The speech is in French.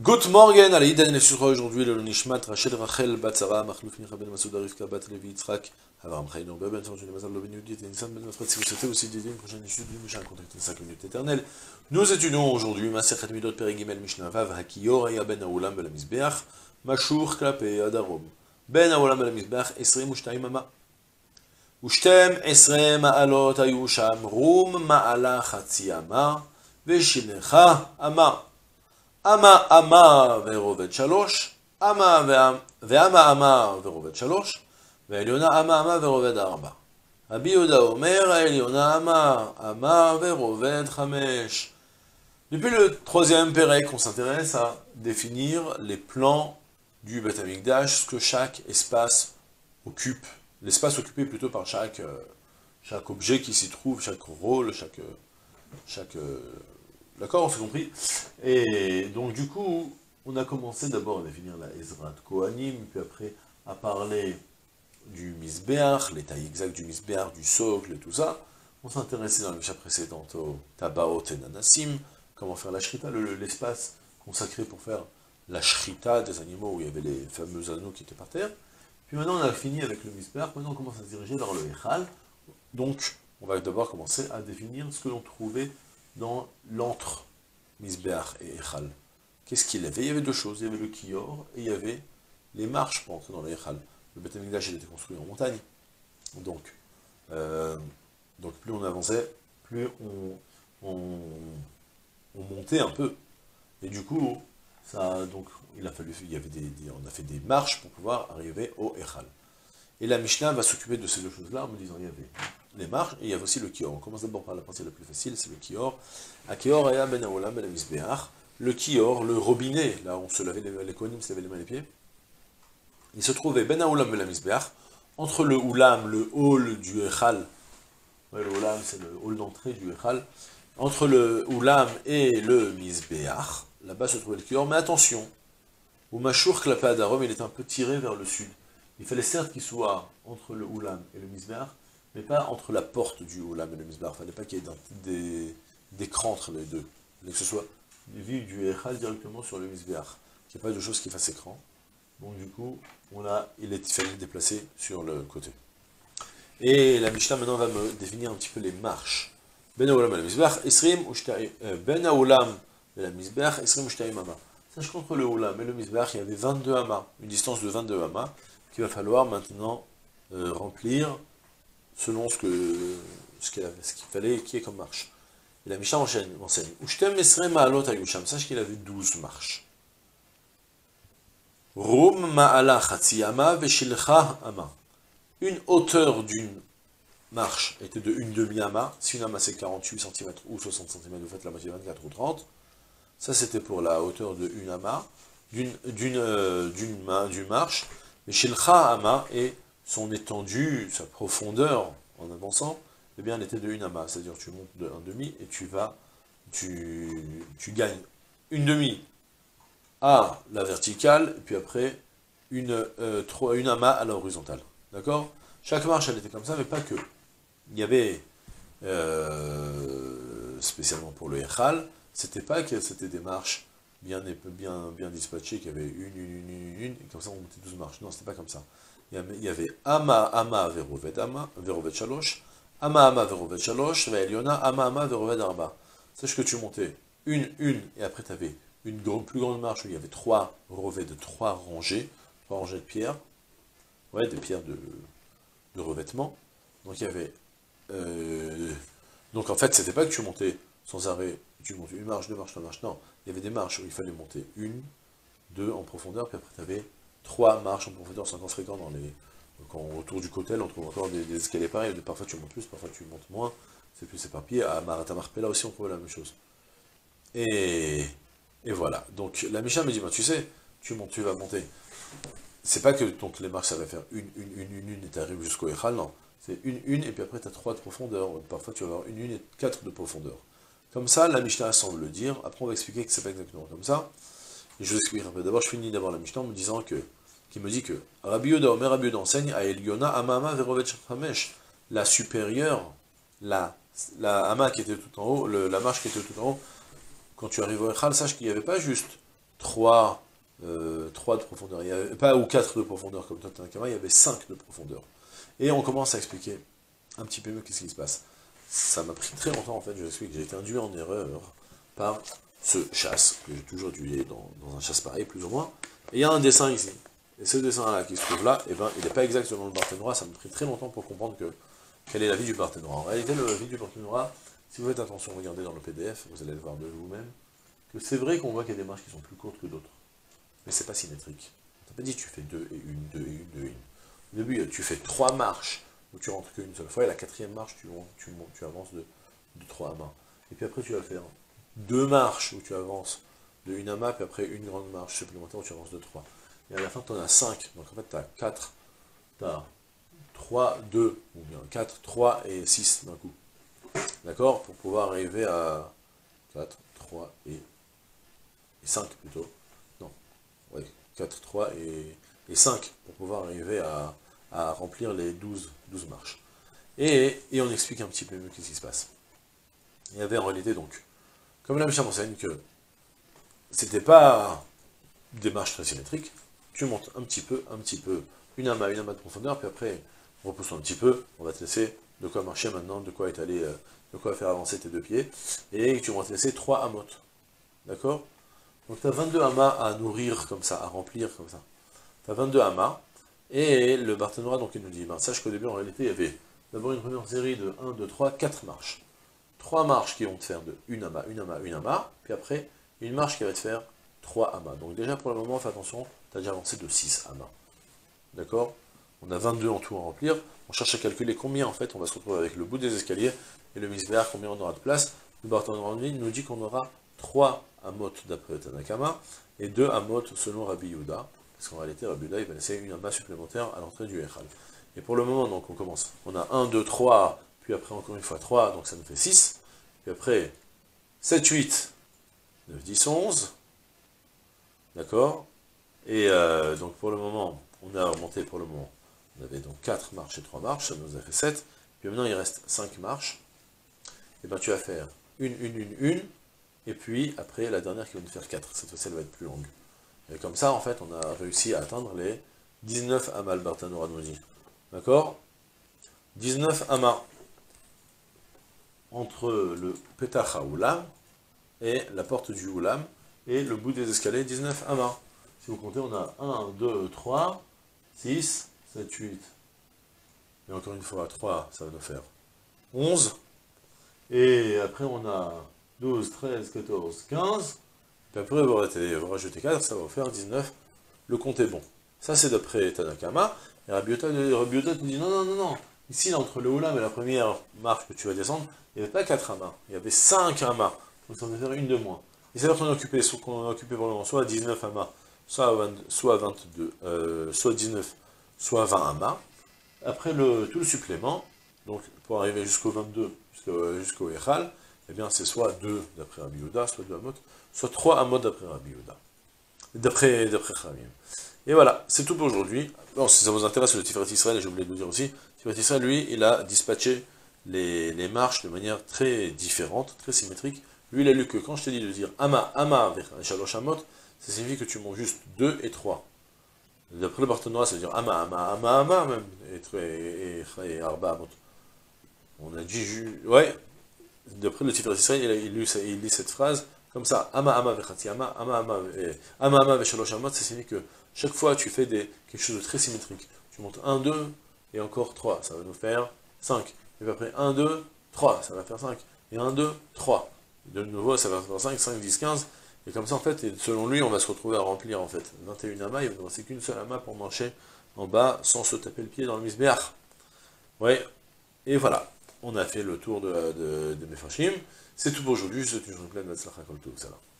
Good morning, allez, Daniel Shura, aujourd'hui le Nishmat, Rachel Rachel, Batsara, Machlouf Mirabel, Masouda, Rivka, Bat Levi, Yitzhak, Avram Chaïdon, Beben, Sanjou, Mazal, Lobin, Yudit, Nissan, Ben, Mafred, ben si vous souhaitez aussi d'aider une prochaine étude du Mishnah, contactez 5 minutes éternelles. Nous étudions aujourd'hui Maserhet Midot, Perigimel, Mishnah, Vav, Hakiyor, Aya, Ben, Aoulam, Ben, Amizbeach, Mashur, Klape, Adarom, Ben, Aoulam, Ben, Amizbeach, Esrim, Ushtaim, Ama. Ushtem, Esrem, Maalot, Ayusham, Rum, Maala, Chatsi, Ama, Veshinecha, Ama. אמה. אמה אמה ורובד שלוש, אמה ואמה אמה ורובד שלוש, ועליונה אמה אמה ורובד ארבע. רבי יהודה אומר, העליונה אמה, אמה ורובד חמש. Depuis le troisième Pérec, on s'intéresse à définir les plans du Beth Amikdash, ce que chaque espace occupe l'espace occupé plutôt par chaque, euh, chaque objet qui s'y trouve, chaque rôle, chaque... chaque euh, D'accord, on s'est compris Et donc du coup, on a commencé d'abord à définir la Ezra de Kohanim, puis après à parler du Misbeach, les tailles exactes du Misbeach, du socle et tout ça. On s'est intéressé dans le Misha précédent au Tabaot et Nanassim, comment faire la Shrita, l'espace consacré pour faire la Shrita des animaux où il y avait les fameux anneaux qui étaient par terre. Puis maintenant, on a fini avec le Misbeach, maintenant on commence à se diriger vers le Echal. Donc, on va d'abord commencer à définir ce que l'on trouvait dans l'entre Misbeach et Echal. Qu'est-ce qu'il avait? Il y avait deux choses, il y avait le Kior et il y avait les marches pour entrer dans le Echal. Le Beth il était construit en montagne. Donc, euh, plus on avançait, plus on, on montait un peu. Et du coup, ça, donc, il a fallu, il on a fait des marches pour pouvoir arriver au Echal. Et la Mishnah va s'occuper de ces deux choses-là en me disant, il y avait les marches et il y avait aussi le Kior. On commence d'abord par la partie la plus facile, c'est le Kior. A Kior et Ben Aolam Ben Le Kior, le robinet, là on se lavait les, les se lavaient les mains et les pieds, il se trouvait Ben Aolam Ben entre le Oulam, le hall du Echal, le Oulam c'est le hall d'entrée du Echal, entre le Oulam et le Misbeach, Là-bas se trouvait le Kior, mais attention, Machour Klapé il est un peu tiré vers le sud. Il fallait certes qu'il soit entre le Oulam et le Misbar, mais pas entre la porte du Oulam et le Misbar. Il ne fallait pas qu'il y ait des, des crans entre les deux. Il que ce soit vu du Echal directement sur le Misbar. Qu'il n'y ait pas de choses qui fassent écran. Donc du coup, on a, il, est, le déplacer sur le côté. Et la Mishnah maintenant va me définir un petit peu les marches. Ben Aoulam et le Esrim, euh, Ben Aoulam de la Shtayim Ama. Sache qu'entre le Olam et le Misbeach, il y avait 22 amas, une distance de 22 amas, qu'il va falloir maintenant euh, remplir selon ce qu'il fallait qu'il y ait comme marche. Et la Mishnah enseigne, Esrem Ma'alot sache qu'il avait 12 marches. Rum Ma'ala Ama Veshilcha Ama. Une hauteur d'une marche était de une demi-ama, si une ama c'est 48 cm ou 60 cm, vous faites la moitié 24 ou 30, ça, c'était pour la hauteur de une ama, d'une euh, d'une marche. Mais le ama et son étendue, sa profondeur en avançant, eh bien, elle était de une ama. C'est-à-dire, tu montes de un demi et tu vas, tu, gagnes une demi à la verticale, et puis après, une, euh, une ama à la horizontale. D'accord? Chaque marche, elle était comme ça, mais pas que. Il y avait, euh, spécialement pour le Echal, c'était pas que c'était des marches bien, bien, bien dispatchées, qu'il y avait une, une, une, une, et comme ça on montait 12 marches. Non, c'était pas comme ça. Il y avait Ama, Ama, Veroved, Ama, Veroved Shalosh, Ama, Ama, Veroved Shalosh, Eliona, Ama, Ama, Veroved Arba. Sache que tu montais une, une, et après tu avais une plus grande marche où il y avait trois revêts de trois rangées, trois rangées de pierres, ouais, des pierres de, de revêtement. Donc il y avait... Euh, donc en fait, c'était pas que tu montais sans arrêt tu montes une marche, deux marches, trois marches. Non, il y avait des marches où il fallait monter une, deux en profondeur, puis après tu avais trois marches en profondeur, c'est encore fréquent dans les... Quand, autour du cotel, on trouve encore des, escaliers pareils, parfois tu montes plus, parfois tu montes moins, c'est plus éparpillé. À Maratamarpella aussi, on trouve la même chose. Et, voilà. Donc la Misha me dit, tu sais, tu montes, tu vas monter. C'est pas que donc, les marches, ça va faire une, une, une, une, une, et tu arrives jusqu'au Echal, non. C'est une, une, et puis après tu as trois de profondeur. Parfois tu vas avoir une, une et quatre de profondeur. Comme ça, la Mishnah semble le dire. Après, on va expliquer que c'est pas exactement comme ça. Je vous explique un peu. D'abord, je finis d'abord la Mishnah en me disant que, qui me dit que Rabbi Yoda, Omer Rabbi Yoda enseigne à Eliona Amama Verovet la supérieure, la, la qui était tout en haut, la marche qui était tout en haut. Quand tu arrives au Echal, sache qu'il n'y avait pas juste 3, euh, de profondeur, il y avait, pas ou 4 de profondeur comme Tanakama, il y avait 5 de profondeur. Et on commence à expliquer un petit peu mieux qu'est-ce qui se passe. Ça m'a pris très longtemps en fait, je que j'ai été induit en erreur par ce chasse, que j'ai toujours dû dans, dans un chasse pareil, plus ou moins. Et il y a un dessin ici. Et ce dessin-là qui se trouve là, eh ben, il n'est pas exact selon le Barthénois, ça m'a pris très longtemps pour comprendre que, quelle est la vie du Barthénois. En réalité, la vie du Barthénois, si vous faites attention, regardez dans le PDF, vous allez le voir de vous-même, que c'est vrai qu'on voit qu'il y a des marches qui sont plus courtes que d'autres. Mais c'est pas symétrique. On pas dit tu fais deux et une, deux et une, deux et une. Au début, tu fais trois marches où tu rentres qu'une seule fois, et la quatrième marche, tu, tu, tu avances de, de 3 amas. Et puis après, tu vas faire deux marches où tu avances de une amas, puis après une grande marche supplémentaire où tu avances de 3. Et à la fin, tu en as 5. Donc en fait, tu as 4, tu as 3, 2, ou bien 4, 3 et 6 d'un coup. D'accord? Pour pouvoir arriver à 4, 3 et, 5 plutôt. Non, oui, 4, 3 et, 5 pour pouvoir arriver à, remplir les 12, 12 marches. Et, on explique un petit peu mieux ce qui se passe. Il y avait en réalité donc, comme la Mishnah m'enseigne que c'était pas des marches très symétriques, tu montes un petit peu, un petit peu, une amas, une amas de profondeur, puis après, repousse un petit peu, on va te laisser de quoi marcher maintenant, de quoi étaler, euh, de quoi faire avancer tes deux pieds, et tu vas te laisser trois amotes. D'accord? Donc tu as 22 amas à nourrir comme ça, à remplir comme ça. Tu as 22 amas, et le Barthénois, donc il nous dit, ben, sache qu'au début, en réalité, il y avait d'abord une première série de 1, 2, 3, 4 marches. 3 marches qui vont te faire de une amas, une amas, une amas, puis après, une marche qui va te faire 3 amas. Donc déjà, pour le moment, fais attention, tu as déjà avancé de 6 amas. D'accord? On a 22 en tout à remplir. On cherche à calculer combien, en fait, on va se retrouver avec le bout des escaliers et le misbéar, combien on aura de place. Le Barton nous dit qu'on aura 3 amot d'après Tanakama et 2 amot selon Rabbi Yuda. Parce qu'en réalité, Rabbi il va laisser une amas supplémentaire à l'entrée du Echal. Et pour le moment, donc, on commence. On a 1, 2, 3, puis après encore une fois 3, donc ça nous fait 6. Puis après, 7, 8, 9, 10, 11. D'accord? Et euh, donc pour le moment, on a remonté pour le moment. On avait donc 4 marches et 3 marches, ça nous a fait 7. Puis maintenant, il reste 5 marches. Et bien tu vas faire une, une, une, une, et puis après la dernière qui va nous faire 4. Cette fois-ci, elle va être plus longue. Et comme ça, en fait, on a réussi à atteindre les 19 amas, le dit. D'accord? 19 amas entre le Petach Oulam et la porte du Oulam, et le bout des escaliers, 19 amas. Si vous comptez, on a 1, 2, 3, 6, 7, 8. Et encore une fois, 3, ça va nous faire 11. Et après, on a 12, 13, 14, 15. Et après, vous, vous rajoutez 4, ça va faire 19. Le compte est bon. Ça, c'est d'après Tanakama. Et Rabbi Yotat dit non, non, non, non. Ici, entre le Oulam et la première marche que tu vas descendre, il n'y avait pas 4 amas. Il y avait 5 amas. Donc ça va faire une de moins. Et c'est-à-dire qu'on est occupé, qu'on occupé pour le moment soit 19 amas, soit, 22, euh, soit 19, soit 20 amas. Après tout le supplément, donc pour arriver jusqu'au 22, jusqu'au Echal, eh bien c'est soit 2 d'après Rabbi Yehuda, soit 2 amot, soit 3 amot d'après Rabbi Yehuda. D'après Khamim. Et voilà, c'est tout pour aujourd'hui. Bon, si ça vous intéresse, le Tiferet Israël, j'ai oublié de vous dire aussi, Tiferet Israël, lui, il a dispatché les, les marches de manière très différente, très symétrique, lui, il a lu que quand je t'ai dit de dire Ama, Ama, Shalosh Amot, ça signifie que tu montes juste 2 et 3. D'après le partenariat, ça veut dire Ama, Ama, Ama, Ama, même, et, et, et, Arba Amot. On a dit, ouais, d'après le titre d'Israël, il, il, il lit cette phrase comme ça Ama, Ama, Vechati, Ama, Ama, Ama, Ama, Ama, Veshalosh Amot, ça signifie que chaque fois tu fais des, quelque chose de très symétrique. Tu montes 1, 2, et encore 3, ça va nous faire 5. Et puis après 1, 2, 3, ça va faire 5. Et 1, 2, 3. De nouveau, ça va faire 5, 5, 10, 15. Et comme ça, en fait, selon lui, on va se retrouver à remplir, en fait, 21 amas. Il va nous rester qu'une seule amas pour marcher en bas sans se taper le pied dans le misbéach. Ouais. Et voilà. On a fait le tour de, de, de C'est tout pour aujourd'hui. Je souhaite une journée pleine de tout.